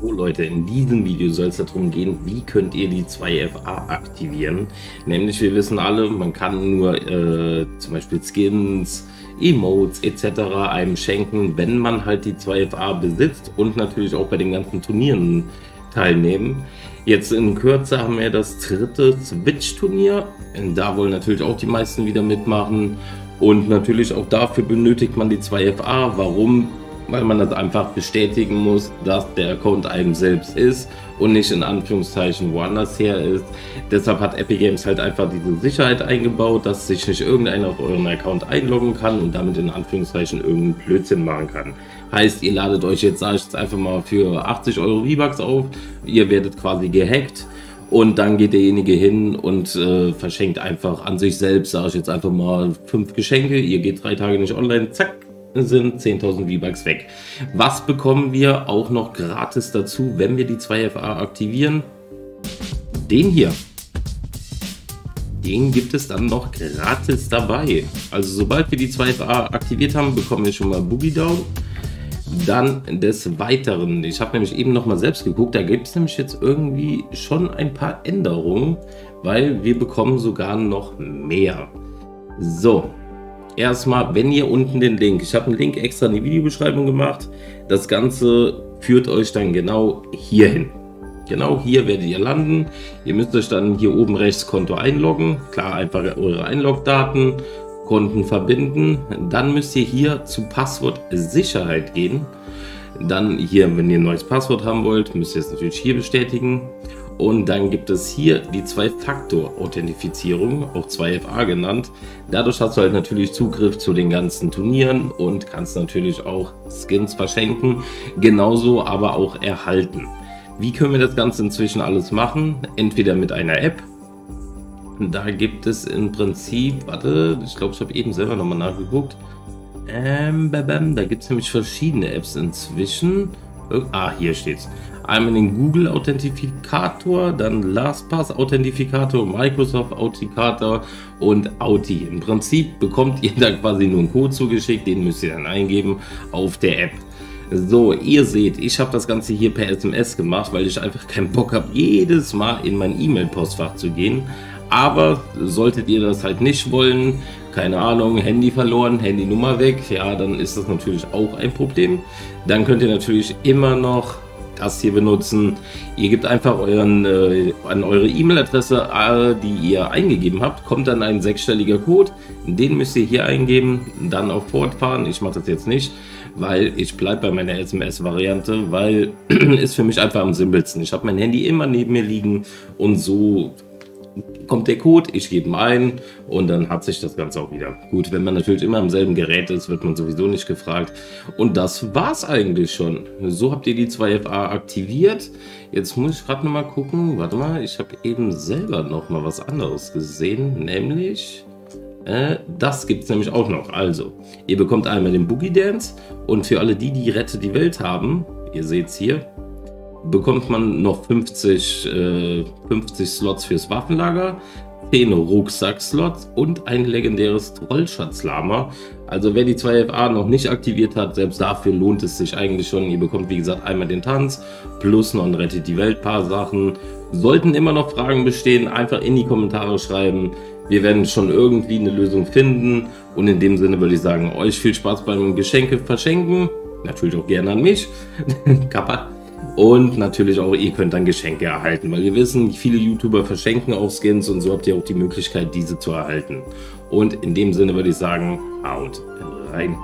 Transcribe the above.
So Leute, in diesem Video soll es darum gehen, wie könnt ihr die 2FA aktivieren. Nämlich wir wissen alle, man kann nur äh, zum Beispiel Skins, Emotes etc. einem schenken, wenn man halt die 2FA besitzt und natürlich auch bei den ganzen Turnieren teilnehmen. Jetzt in Kürze haben wir das dritte Switch-Turnier. Da wollen natürlich auch die meisten wieder mitmachen. Und natürlich auch dafür benötigt man die 2FA. Warum? Weil man das einfach bestätigen muss, dass der Account einem selbst ist und nicht in Anführungszeichen woanders her ist. Deshalb hat Epic Games halt einfach diese Sicherheit eingebaut, dass sich nicht irgendeiner auf euren Account einloggen kann und damit in Anführungszeichen irgendeinen Blödsinn machen kann. Heißt, ihr ladet euch jetzt, sage ich jetzt einfach mal für 80 Euro V-Bucks auf, ihr werdet quasi gehackt und dann geht derjenige hin und äh, verschenkt einfach an sich selbst, sage ich jetzt einfach mal, fünf Geschenke, ihr geht drei Tage nicht online, zack, sind 10.000 V-Bucks weg. Was bekommen wir auch noch gratis dazu, wenn wir die 2FA aktivieren? Den hier. Den gibt es dann noch gratis dabei. Also sobald wir die 2FA aktiviert haben, bekommen wir schon mal Boogie Down. Dann des Weiteren, ich habe nämlich eben noch mal selbst geguckt, da gibt es nämlich jetzt irgendwie schon ein paar Änderungen, weil wir bekommen sogar noch mehr. So, erstmal, wenn ihr unten den Link, ich habe einen Link extra in die Videobeschreibung gemacht, das Ganze führt euch dann genau hier hin. Genau hier werdet ihr landen. Ihr müsst euch dann hier oben rechts Konto einloggen. Klar, einfach eure Einlogdaten, Konten verbinden. Dann müsst ihr hier zu Passwort Sicherheit gehen. Dann hier, wenn ihr ein neues Passwort haben wollt, müsst ihr es natürlich hier bestätigen. Und dann gibt es hier die Zwei-Faktor-Authentifizierung, auch 2FA genannt. Dadurch hast du halt natürlich Zugriff zu den ganzen Turnieren und kannst natürlich auch Skins verschenken, genauso aber auch erhalten. Wie können wir das Ganze inzwischen alles machen? Entweder mit einer App. Da gibt es im Prinzip, warte, ich glaube, ich habe eben selber nochmal nachgeguckt. Ähm, da gibt es nämlich verschiedene Apps inzwischen. Ah, hier steht's. Einmal den Google Authentifikator, dann LastPass Authentifikator, Microsoft Authenticator und Authi. Im Prinzip bekommt ihr da quasi nur einen Code zugeschickt, den müsst ihr dann eingeben auf der App. So, ihr seht, ich habe das Ganze hier per SMS gemacht, weil ich einfach keinen Bock habe, jedes Mal in mein E-Mail-Postfach zu gehen. Aber solltet ihr das halt nicht wollen, keine Ahnung, Handy verloren, Handynummer weg, ja, dann ist das natürlich auch ein Problem. Dann könnt ihr natürlich immer noch das hier benutzen. Ihr gebt einfach euren, äh, an eure E-Mail-Adresse, äh, die ihr eingegeben habt, kommt dann ein sechsstelliger Code. Den müsst ihr hier eingeben, dann auf Fortfahren. Ich mache das jetzt nicht, weil ich bleibe bei meiner SMS-Variante, weil ist für mich einfach am simpelsten. Ich habe mein Handy immer neben mir liegen und so kommt der Code, ich gebe ihn ein und dann hat sich das Ganze auch wieder. Gut, wenn man natürlich immer am selben Gerät ist, wird man sowieso nicht gefragt. Und das war's eigentlich schon. So habt ihr die 2FA aktiviert. Jetzt muss ich gerade noch mal gucken. Warte mal, ich habe eben selber noch mal was anderes gesehen, nämlich... Äh, das gibt es nämlich auch noch. Also, ihr bekommt einmal den Boogie Dance und für alle die, die Rette die Welt haben, ihr seht es hier, bekommt man noch 50, äh, 50 Slots fürs Waffenlager, 10 Rucksack-Slots und ein legendäres Trollschatzlama. Also wer die 2FA noch nicht aktiviert hat, selbst dafür lohnt es sich eigentlich schon. Ihr bekommt wie gesagt einmal den Tanz plus noch ein Rettet die Welt paar Sachen. Sollten immer noch Fragen bestehen, einfach in die Kommentare schreiben. Wir werden schon irgendwie eine Lösung finden. Und in dem Sinne würde ich sagen, euch viel Spaß beim Geschenke verschenken. Natürlich auch gerne an mich. Kappa. Und natürlich auch, ihr könnt dann Geschenke erhalten, weil wir wissen, viele YouTuber verschenken auch Skins und so habt ihr auch die Möglichkeit, diese zu erhalten. Und in dem Sinne würde ich sagen, haut rein.